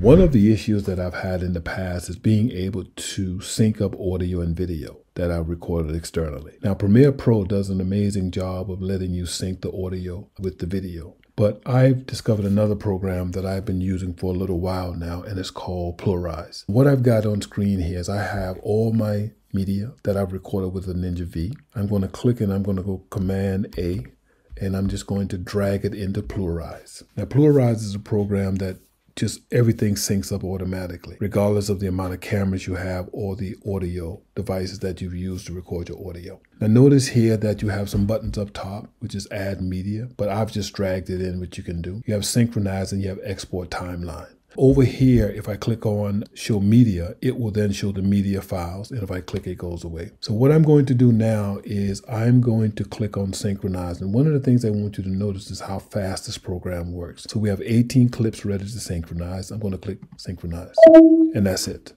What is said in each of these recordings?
One of the issues that I've had in the past is being able to sync up audio and video that I've recorded externally. Now, Premiere Pro does an amazing job of letting you sync the audio with the video. But I've discovered another program that I've been using for a little while now, and it's called PluralEyes. What I've got on screen here is I have all my media that I've recorded with the Ninja V. I'm going to click and I'm going to go Command A, and I'm just going to drag it into PluralEyes. Now, PluralEyes is a program that just everything syncs up automatically, regardless of the amount of cameras you have or the audio devices that you've used to record your audio. Now notice here that you have some buttons up top, which is add media, but I've just dragged it in, which you can do. You have synchronize and you have export timeline. Over here, if I click on show media, it will then show the media files. And if I click, it goes away. So what I'm going to do now is I'm going to click on synchronize. And one of the things I want you to notice is how fast this program works. So we have 18 clips ready to synchronize. I'm going to click synchronize and that's it.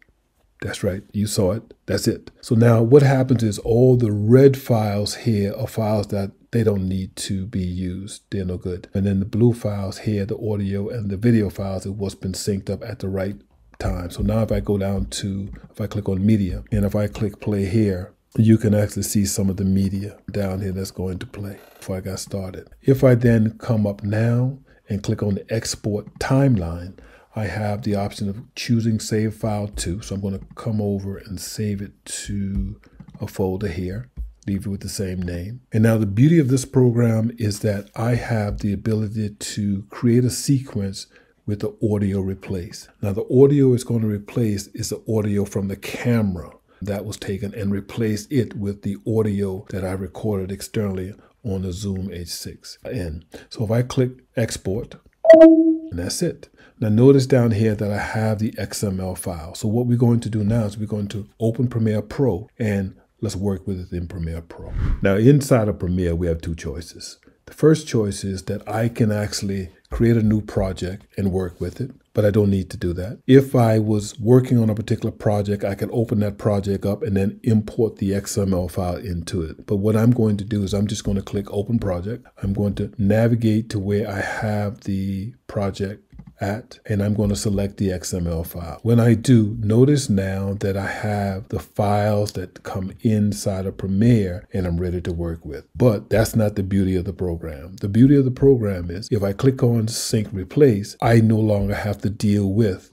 That's right. You saw it. That's it. So now what happens is all the red files here are files that they don't need to be used. They're no good. And then the blue files here, the audio and the video files, is what's been synced up at the right time. So now if I go down to, if I click on media and if I click play here, you can actually see some of the media down here that's going to play before I got started. If I then come up now and click on the export timeline, I have the option of choosing save file to. So I'm going to come over and save it to a folder here, leave it with the same name. And now the beauty of this program is that I have the ability to create a sequence with the audio replace. Now the audio is going to replace is the audio from the camera that was taken and replace it with the audio that I recorded externally on the Zoom H6n. So if I click export, and that's it. Now notice down here that I have the XML file. So what we're going to do now is we're going to open Premiere Pro and let's work with it in Premiere Pro. Now inside of Premiere, we have two choices. The first choice is that I can actually create a new project and work with it, but I don't need to do that. If I was working on a particular project, I can open that project up and then import the XML file into it. But what I'm going to do is I'm just going to click open project. I'm going to navigate to where I have the project at, and I'm going to select the XML file. When I do, notice now that I have the files that come inside of Premiere and I'm ready to work with. But that's not the beauty of the program. The beauty of the program is if I click on Sync Replace, I no longer have to deal with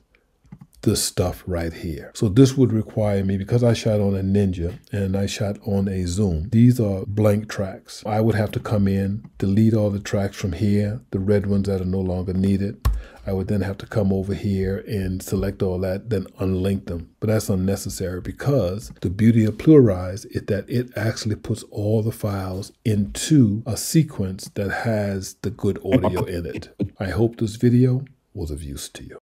this stuff right here. So this would require me, because I shot on a Ninja and I shot on a Zoom, these are blank tracks. I would have to come in, delete all the tracks from here, the red ones that are no longer needed. I would then have to come over here and select all that, then unlink them. But that's unnecessary because the beauty of PluralEyes is that it actually puts all the files into a sequence that has the good audio in it. I hope this video was of use to you.